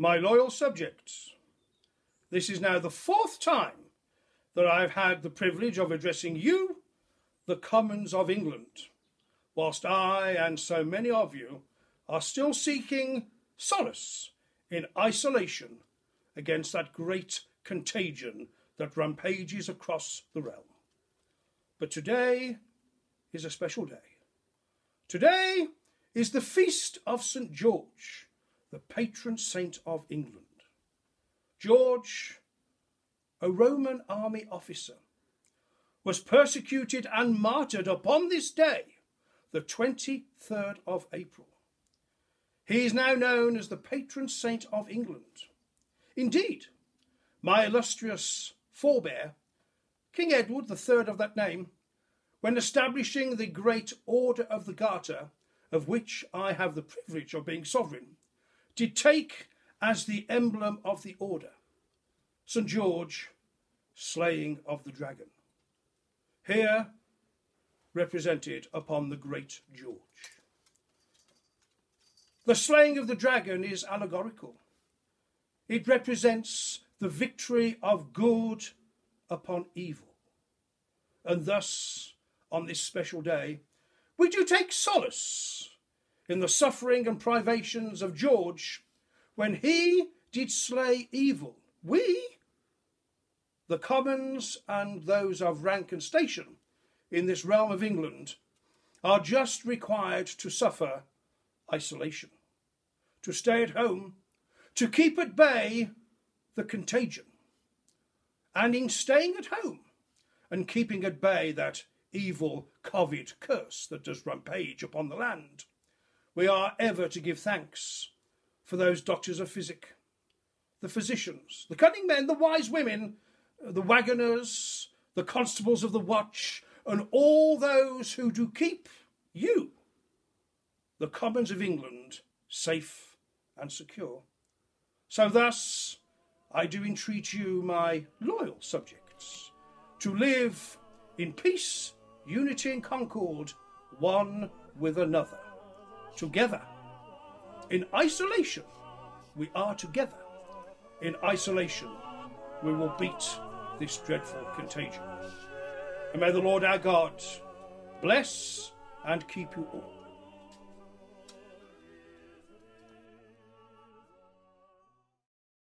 My loyal subjects, this is now the fourth time that I have had the privilege of addressing you, the Commons of England, whilst I and so many of you are still seeking solace in isolation against that great contagion that rampages across the realm. But today is a special day. Today is the feast of St. George, the patron saint of England. George, a Roman army officer, was persecuted and martyred upon this day, the 23rd of April. He is now known as the patron saint of England. Indeed, my illustrious forebear, King Edward III of that name, when establishing the great Order of the Garter, of which I have the privilege of being sovereign, did take as the emblem of the order St George, slaying of the dragon. Here represented upon the great George. The slaying of the dragon is allegorical. It represents the victory of good upon evil. And thus, on this special day, we do take solace in the suffering and privations of George when he did slay evil. We, the commons and those of rank and station in this realm of England, are just required to suffer isolation, to stay at home, to keep at bay the contagion. And in staying at home and keeping at bay that evil COVID curse that does rampage upon the land, we are ever to give thanks for those doctors of physic, the physicians, the cunning men, the wise women, the waggoners, the constables of the watch, and all those who do keep you, the commons of England, safe and secure. So thus I do entreat you, my loyal subjects, to live in peace, unity, and concord, one with another. Together. In isolation, we are together. In isolation, we will beat this dreadful contagion. And may the Lord our God bless and keep you all.